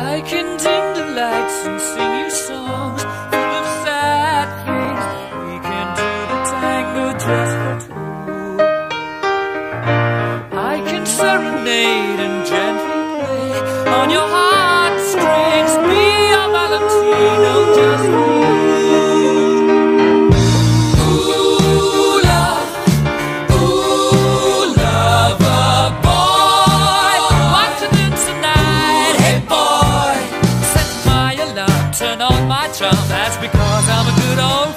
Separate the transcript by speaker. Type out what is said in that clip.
Speaker 1: I can dim the lights and sing you songs full of sad things. We can do the tango just for two. I can serenade and gently play on your heartstrings. That's because I'm a good old